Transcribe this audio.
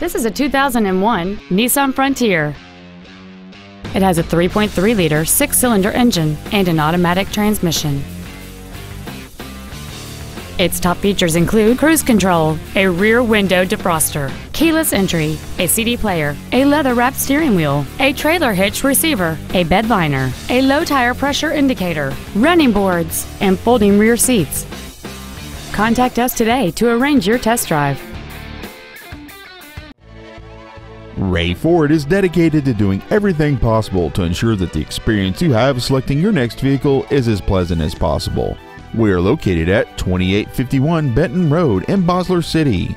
This is a 2001 Nissan Frontier. It has a 3.3-liter six-cylinder engine and an automatic transmission. Its top features include cruise control, a rear window defroster, keyless entry, a CD player, a leather-wrapped steering wheel, a trailer hitch receiver, a bed liner, a low tire pressure indicator, running boards, and folding rear seats. Contact us today to arrange your test drive. Wray Ford is dedicated to doing everything possible to ensure that the experience you have selecting your next vehicle is as pleasant as possible. We are located at 2851 Benton Road in Bossier City.